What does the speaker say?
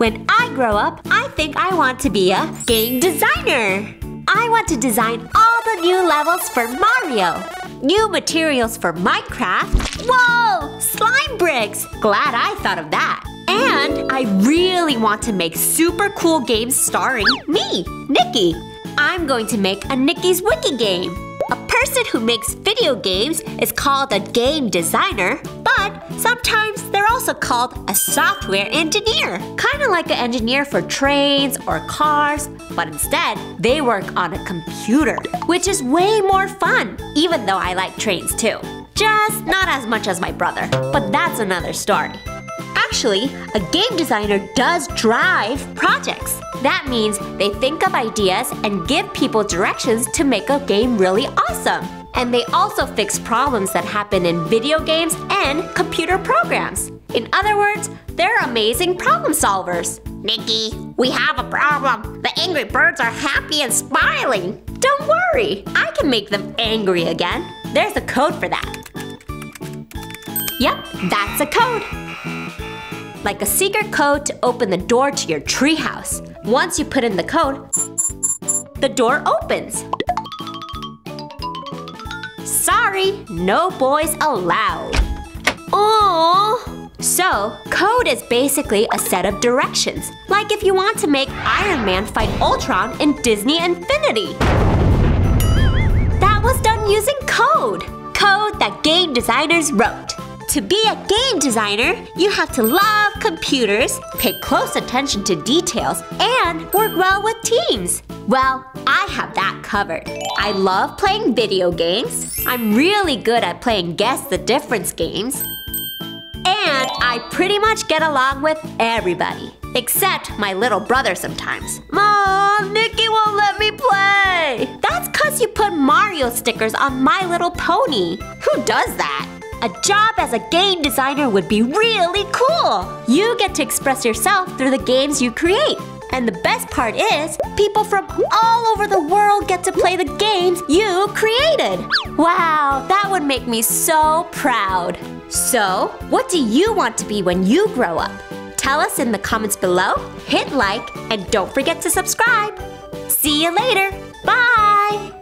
When I grow up, I think I want to be a game designer. I want to design all the new levels for Mario. New materials for Minecraft. Whoa! Slime bricks! Glad I thought of that. And I really want to make super cool games starring me, Nikki. I'm going to make a Nikki's Wiki game. A person who makes video games is called a game designer, but sometimes also called a software engineer. Kind of like an engineer for trains or cars, but instead they work on a computer, which is way more fun, even though I like trains too. Just not as much as my brother, but that's another story. Actually, a game designer does drive projects. That means they think of ideas and give people directions to make a game really awesome. And they also fix problems that happen in video games and computer programs. In other words, they're amazing problem solvers. Nikki, we have a problem. The angry birds are happy and smiling. Don't worry, I can make them angry again. There's a code for that. Yep, that's a code like a secret code to open the door to your treehouse. Once you put in the code, the door opens. Sorry, no boys allowed. Aww. So, code is basically a set of directions, like if you want to make Iron Man fight Ultron in Disney Infinity. That was done using code. Code that game designers wrote. To be a game designer, you have to love computers, pay close attention to details, and work well with teams. Well, I have that covered. I love playing video games. I'm really good at playing Guess the Difference games. And I pretty much get along with everybody. Except my little brother sometimes. Mom, Nikki won't let me play! That's cause you put Mario stickers on My Little Pony. Who does that? A job as a game designer would be really cool! You get to express yourself through the games you create. And the best part is, people from all over the world get to play the games you created! Wow, that would make me so proud! So, what do you want to be when you grow up? Tell us in the comments below, hit like, and don't forget to subscribe! See you later! Bye!